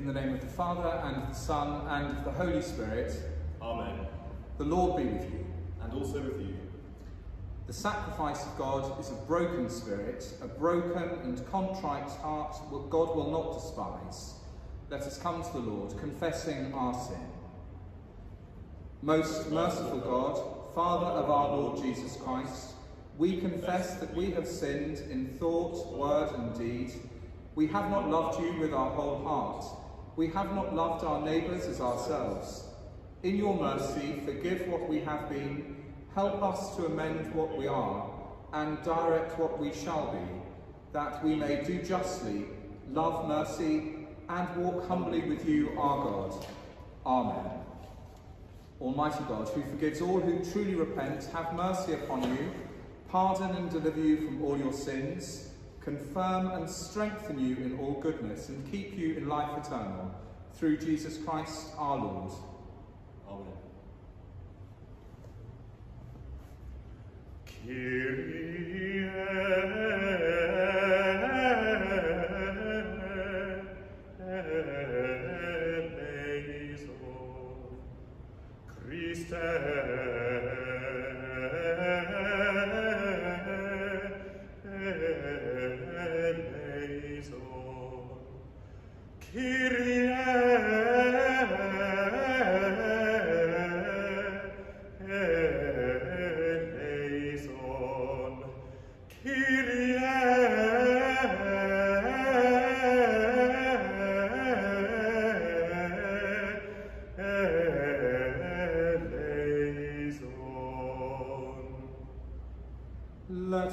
In the name of the Father, and of the Son, and of the Holy Spirit. Amen. The Lord be with you. And also with you. The sacrifice of God is a broken spirit, a broken and contrite heart what God will not despise. Let us come to the Lord, confessing our sin. Most merciful God, Father of our Lord Jesus Christ, we confess that we have sinned in thought, word and deed. We have not loved you with our whole heart. We have not loved our neighbours as ourselves. In your mercy, forgive what we have been, help us to amend what we are, and direct what we shall be, that we may do justly, love mercy, and walk humbly with you, our God. Amen. Almighty God, who forgives all who truly repent, have mercy upon you, pardon and deliver you from all your sins, confirm and strengthen you in all goodness, and keep you in life eternal, through Jesus Christ our Lord. Amen. Kyrie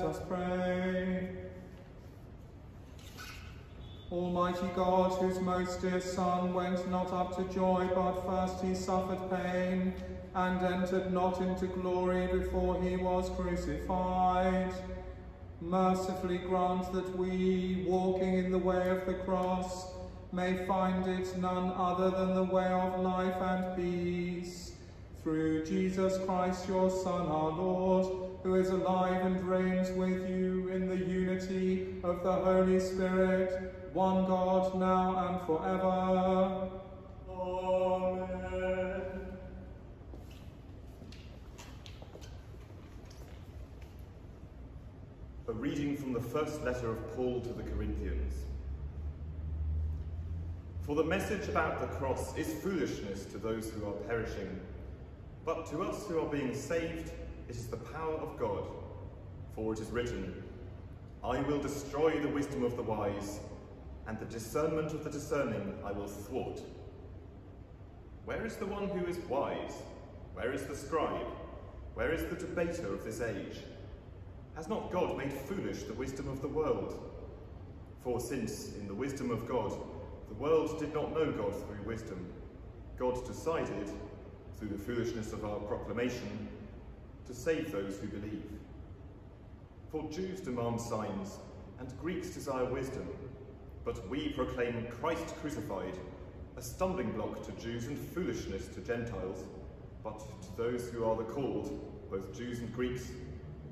us pray. Almighty God, whose most dear Son went not up to joy, but first he suffered pain, and entered not into glory before he was crucified, mercifully grant that we, walking in the way of the cross, may find it none other than the way of life and peace. Through Jesus Christ, your Son, our Lord, who is alive and reigns with you in the unity of the Holy Spirit, one God, now and forever. Amen. A reading from the first letter of Paul to the Corinthians. For the message about the cross is foolishness to those who are perishing, but to us who are being saved, it is the power of God. For it is written, I will destroy the wisdom of the wise, and the discernment of the discerning I will thwart. Where is the one who is wise? Where is the scribe? Where is the debater of this age? Has not God made foolish the wisdom of the world? For since, in the wisdom of God, the world did not know God through wisdom, God decided, through the foolishness of our proclamation, to save those who believe. For Jews demand signs, and Greeks desire wisdom, but we proclaim Christ crucified, a stumbling block to Jews and foolishness to Gentiles, but to those who are the called, both Jews and Greeks,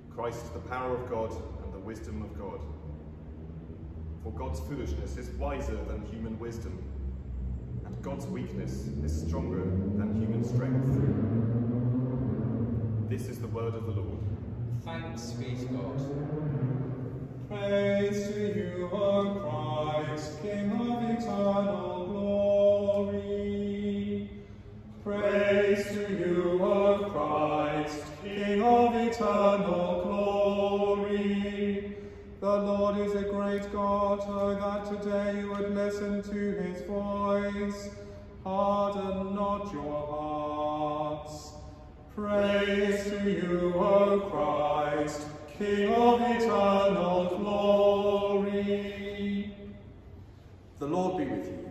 Christ the power of God and the wisdom of God. For God's foolishness is wiser than human wisdom, and God's weakness is stronger than human strength. This is the word of the Lord. Thanks be to God. Praise to you, O Christ, King of eternal glory. Praise to you, O Christ, King of eternal glory. The Lord is a great God, oh that today you would listen to his voice. Harden not your hearts. Praise to you, O Christ, King of eternal glory. The Lord be with you.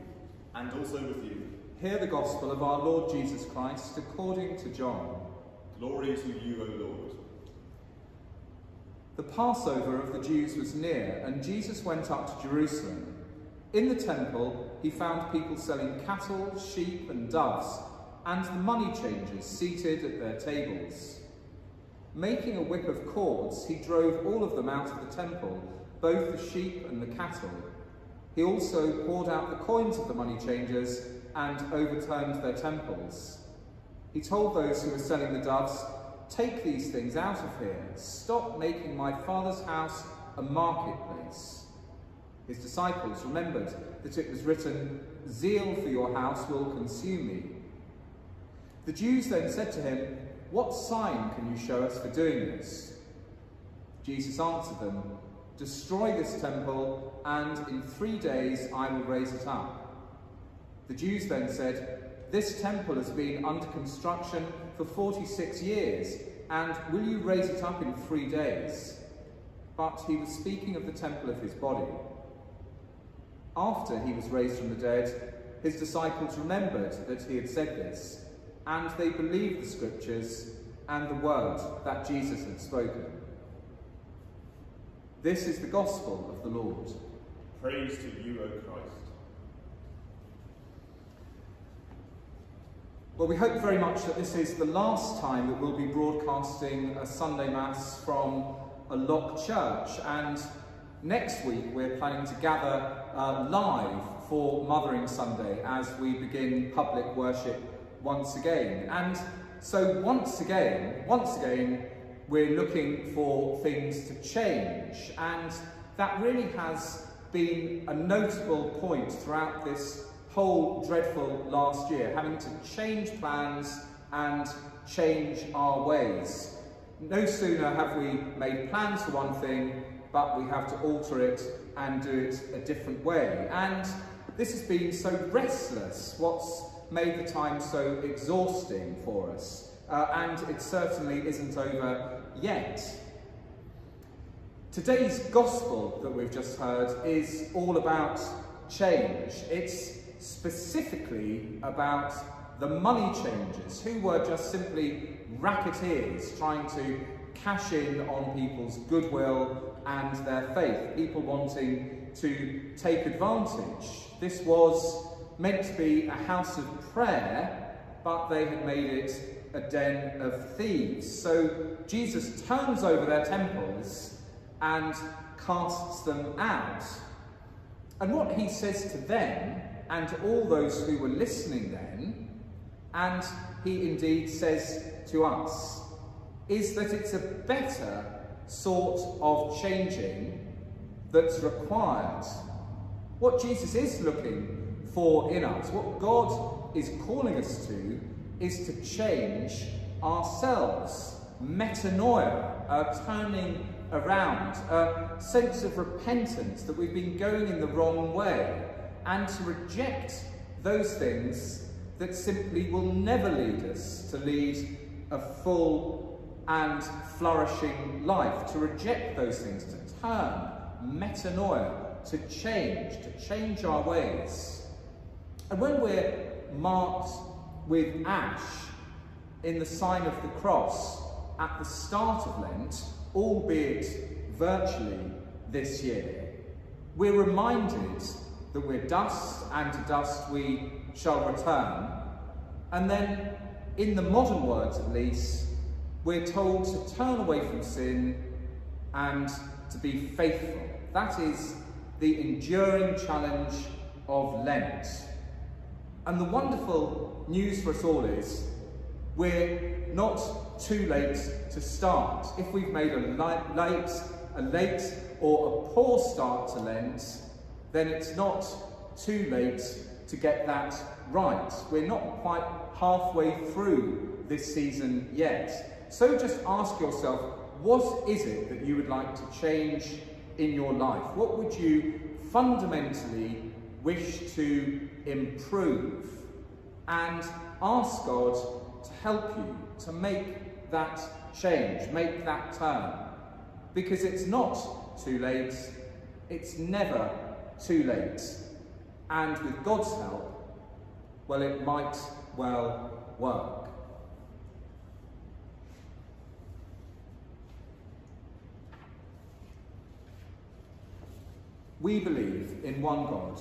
And also with you. Hear the gospel of our Lord Jesus Christ according to John. Glory to you, O Lord. The Passover of the Jews was near, and Jesus went up to Jerusalem. In the temple, he found people selling cattle, sheep, and doves, and the money changers seated at their tables. Making a whip of cords, he drove all of them out of the temple, both the sheep and the cattle. He also poured out the coins of the money changers and overturned their temples. He told those who were selling the doves, Take these things out of here. Stop making my father's house a marketplace. His disciples remembered that it was written, Zeal for your house will consume me. The Jews then said to him, What sign can you show us for doing this? Jesus answered them, Destroy this temple, and in three days I will raise it up. The Jews then said, This temple has been under construction for 46 years, and will you raise it up in three days? But he was speaking of the temple of his body. After he was raised from the dead, his disciples remembered that he had said this, and they believed the scriptures and the word that Jesus had spoken. This is the gospel of the Lord. Praise to you, O Christ. Well, we hope very much that this is the last time that we'll be broadcasting a Sunday Mass from a locked church. And next week we're planning to gather uh, live for Mothering Sunday as we begin public worship once again. And so once again, once again, we're looking for things to change. And that really has been a notable point throughout this whole dreadful last year, having to change plans and change our ways. No sooner have we made plans for one thing, but we have to alter it and do it a different way. And this has been so restless, what's made the time so exhausting for us. Uh, and it certainly isn't over yet. Today's gospel that we've just heard is all about change. It's specifically about the money changers who were just simply racketeers trying to cash in on people's goodwill and their faith, people wanting to take advantage. This was meant to be a house of prayer, but they had made it a den of thieves. So Jesus turns over their temples and casts them out. And what he says to them and to all those who were listening then, and he indeed says to us, is that it's a better sort of changing that's required. What Jesus is looking for in us, what God is calling us to, is to change ourselves. Metanoia, a turning around, a sense of repentance that we've been going in the wrong way and to reject those things that simply will never lead us to lead a full and flourishing life, to reject those things, to turn, metanoia, to change, to change our ways. And when we're marked with ash in the sign of the cross at the start of Lent, albeit virtually this year, we're reminded that we're dust and to dust we shall return. And then, in the modern words at least, we're told to turn away from sin and to be faithful. That is the enduring challenge of Lent. And the wonderful news for us all is we're not too late to start. If we've made a late, a late or a poor start to Lent, then it's not too late to get that right. We're not quite halfway through this season yet. So just ask yourself, what is it that you would like to change in your life? What would you fundamentally wish to improve? And ask God to help you to make that change, make that turn. Because it's not too late, it's never too late. And with God's help, well, it might well work. We believe in one God,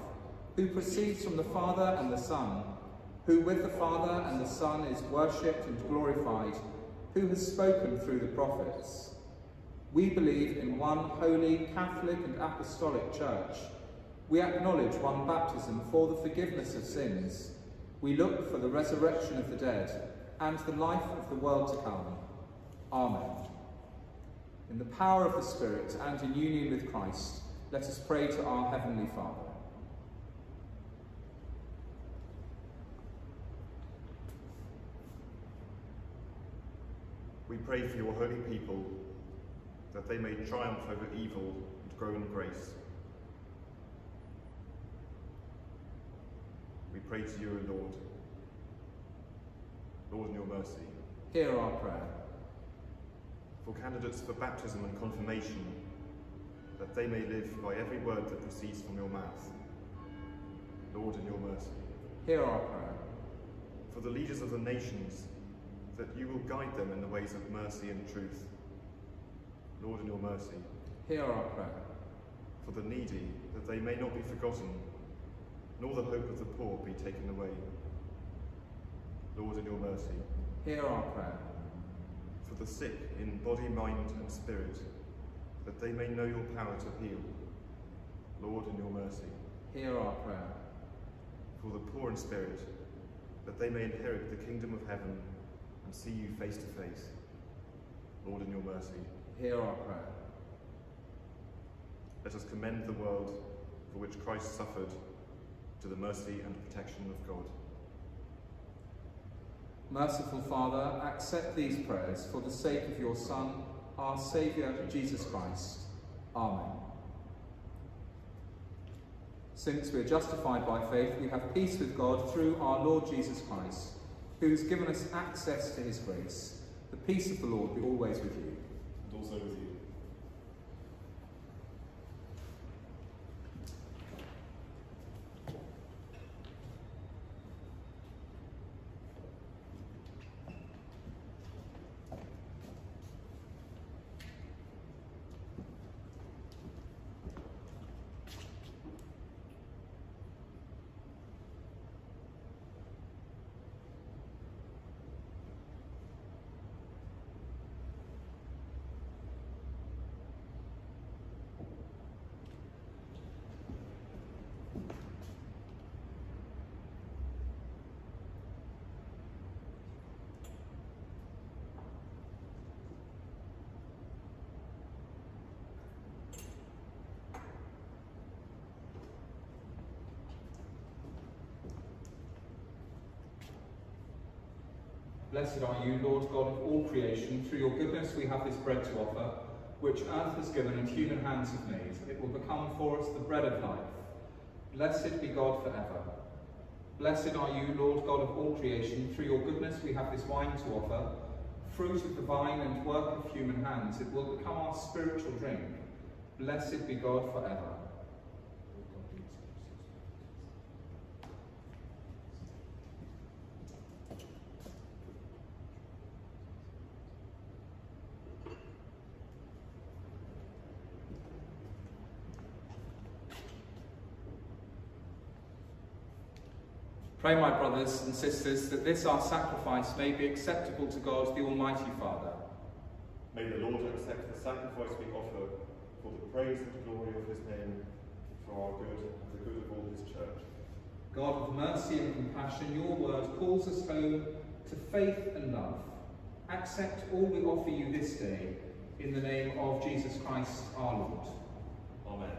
who proceeds from the Father and the Son, who with the Father and the Son is worshipped and glorified, who has spoken through the prophets. We believe in one holy, Catholic and Apostolic Church. We acknowledge one baptism for the forgiveness of sins. We look for the resurrection of the dead and the life of the world to come. Amen. In the power of the Spirit and in union with Christ, let us pray to our Heavenly Father. We pray for your holy people, that they may triumph over evil and grow in grace. We pray to you, O Lord. Lord, in your mercy. Hear our prayer. For candidates for baptism and confirmation, that they may live by every word that proceeds from your mouth. Lord, in your mercy. Hear our prayer. For the leaders of the nations, that you will guide them in the ways of mercy and truth. Lord, in your mercy. Hear our prayer. For the needy, that they may not be forgotten, nor the hope of the poor be taken away. Lord, in your mercy. Hear our prayer. For the sick in body, mind, and spirit, that they may know your power to heal. Lord, in your mercy. Hear our prayer. For the poor in spirit, that they may inherit the kingdom of heaven and see you face to face. Lord, in your mercy. Hear our prayer. Let us commend the world for which Christ suffered to the mercy and protection of God. Merciful Father, accept these prayers for the sake of your Son, our Saviour, Jesus Christ. Amen. Since we are justified by faith, we have peace with God through our Lord Jesus Christ, who has given us access to his grace. The peace of the Lord be always with you. And also with you. Blessed are you, Lord God of all creation. Through your goodness we have this bread to offer, which earth has given and human hands have made. It will become for us the bread of life. Blessed be God forever. Blessed are you, Lord God of all creation. Through your goodness we have this wine to offer, fruit of the vine and work of human hands. It will become our spiritual drink. Blessed be God forever. Pray, my brothers and sisters, that this our sacrifice may be acceptable to God, the Almighty Father. May the Lord accept the sacrifice we offer for the praise and glory of his name, for our good and the good of all his church. God of mercy and compassion, your word calls us home to faith and love. Accept all we offer you this day, in the name of Jesus Christ our Lord. Amen.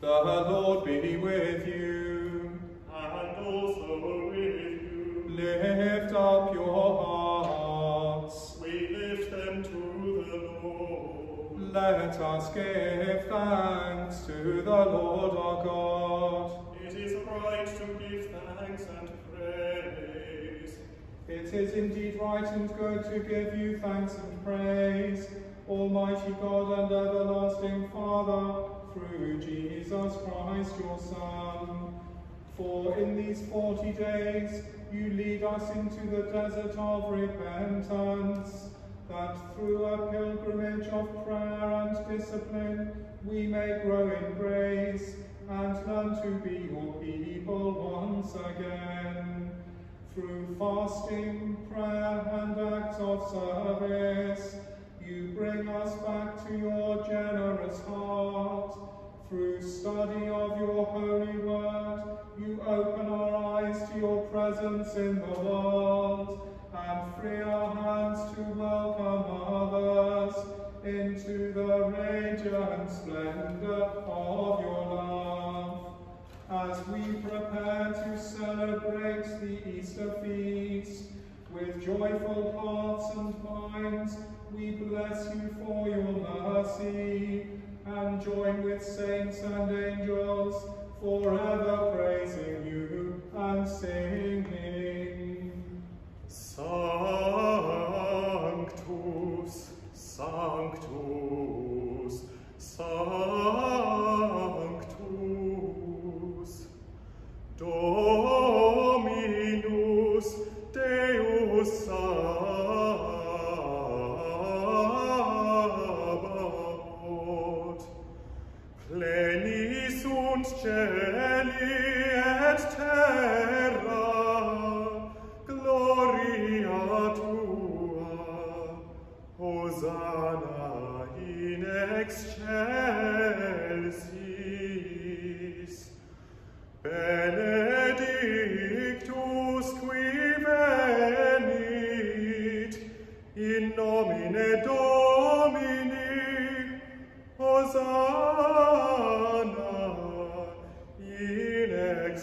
The Lord be with you. And also with you. Lift up your hearts. We lift them to the Lord. Let us give thanks to the Lord our God. It is right to give thanks and praise. It is indeed right and good to give you thanks and praise, Almighty God and everlasting Father, through Jesus Christ your Son. For in these forty days you lead us into the desert of repentance, that through a pilgrimage of prayer and discipline we may grow in grace and learn to be your people once again. Through fasting, prayer, and acts of service, you bring us back to your generous heart. Through study of your holy word, you open our eyes to your presence in the world and free our hands to welcome others into the radiant splendor of your love. As we prepare to celebrate the Easter feast, with joyful hearts and minds, we bless you for your mercy, and join with saints and angels, forever praising you and singing. Sanctus,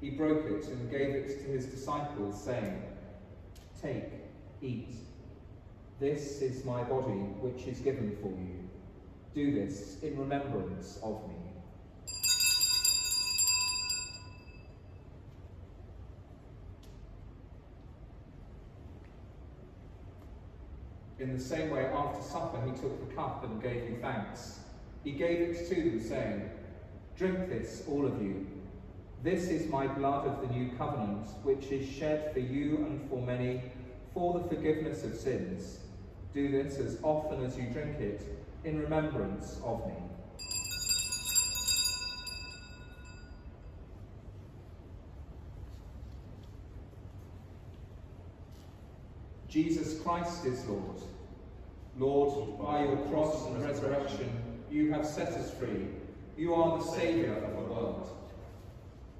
He broke it and gave it to his disciples, saying, Take, eat. This is my body, which is given for you. Do this in remembrance of me. In the same way, after supper, he took the cup and gave you thanks. He gave it to them, saying, Drink this, all of you. This is my blood of the new covenant, which is shed for you and for many for the forgiveness of sins. Do this as often as you drink it in remembrance of me. Jesus Christ is Lord. Lord, by your cross and resurrection, you have set us free. You are the Saviour of the world.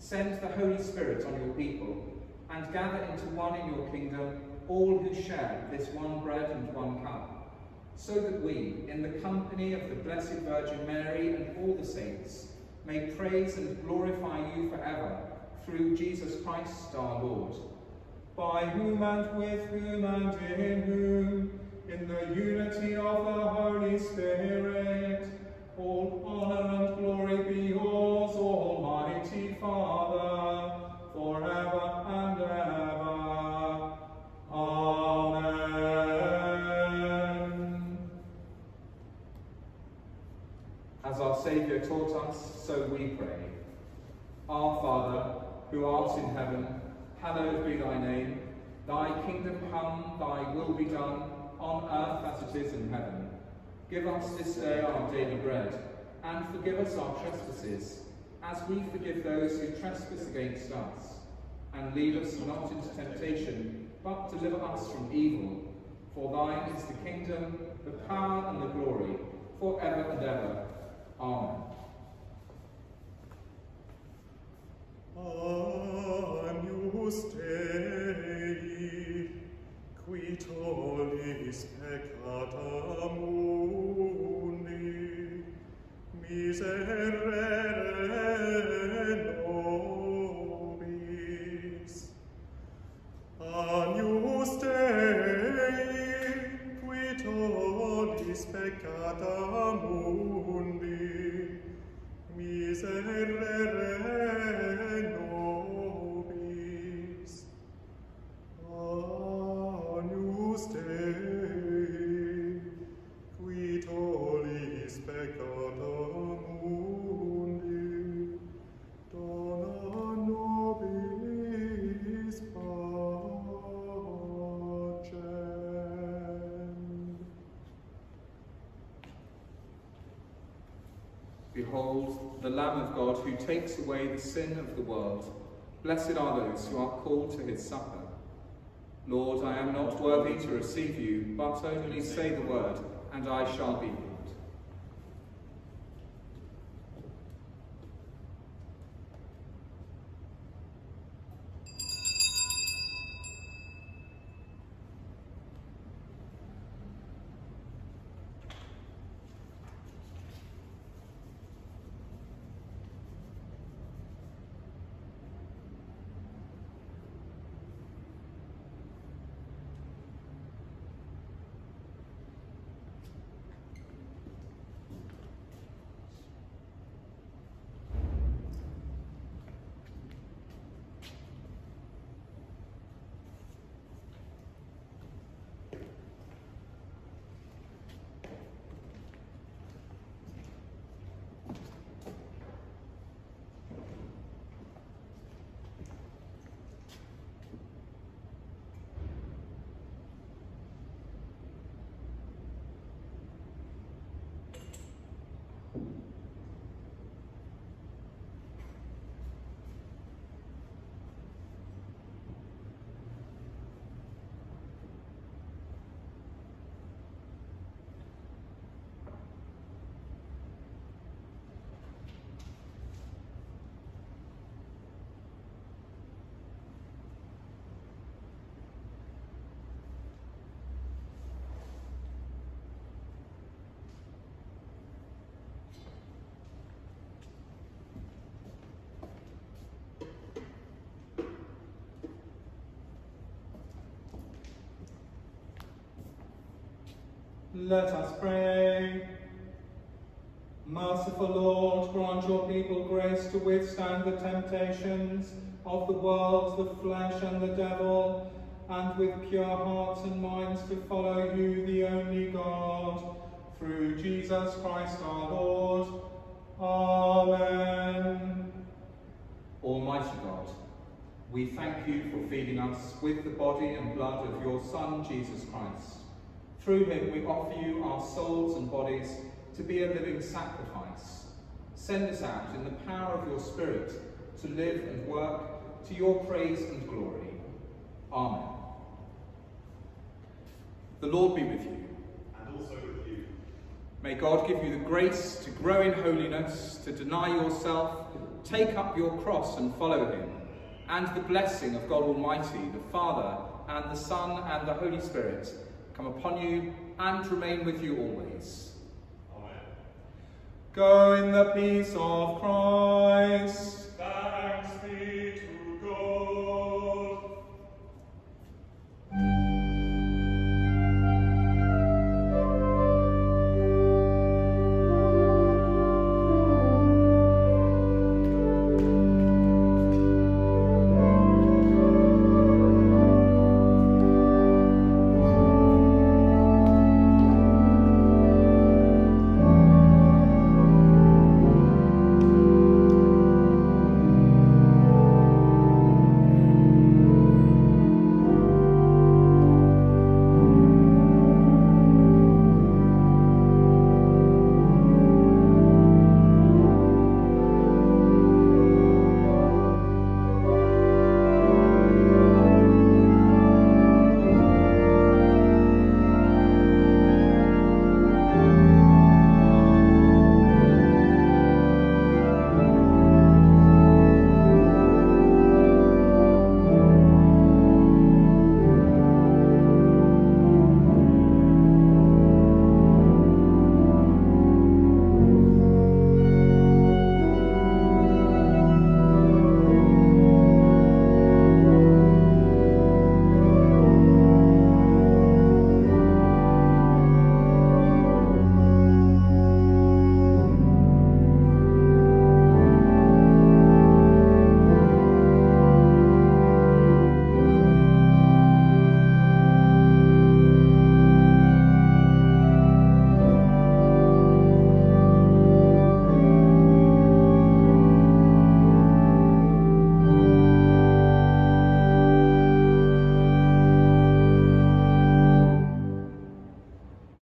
Send the Holy Spirit on your people, and gather into one in your kingdom all who share this one bread and one cup, so that we, in the company of the Blessed Virgin Mary and all the saints, may praise and glorify you forever, through Jesus Christ our Lord. By whom and with whom and in whom, in the unity of the Holy Spirit, all honour and glory be yours Father, forever and ever. Amen. As our Saviour taught us, so we pray. Our Father, who art in heaven, hallowed be thy name. Thy kingdom come, thy will be done, on earth as it is in heaven. Give us this day our daily bread, and forgive us our trespasses, as we forgive those who trespass against us. And lead us not into temptation, but deliver us from evil. For thine is the kingdom, the power, and the glory, for ever and ever. Amen. Agnus Dei, qui tollis peccata miserere mundi miserere takes away the sin of the world. Blessed are those who are called to his supper. Lord, I am not worthy to receive you, but only say the word, and I shall be Let us pray. Merciful Lord, grant your people grace to withstand the temptations of the world, the flesh, and the devil, and with pure hearts and minds to follow you, the only God, through Jesus Christ our Lord. Amen. Almighty God, we thank you for feeding us with the body and blood of your Son, Jesus Christ. Through him we offer you our souls and bodies to be a living sacrifice. Send us out in the power of your Spirit to live and work to your praise and glory. Amen. The Lord be with you. And also with you. May God give you the grace to grow in holiness, to deny yourself, take up your cross and follow him, and the blessing of God Almighty, the Father, and the Son, and the Holy Spirit come upon you and remain with you always. Amen. Go in the peace of Christ. Thanks be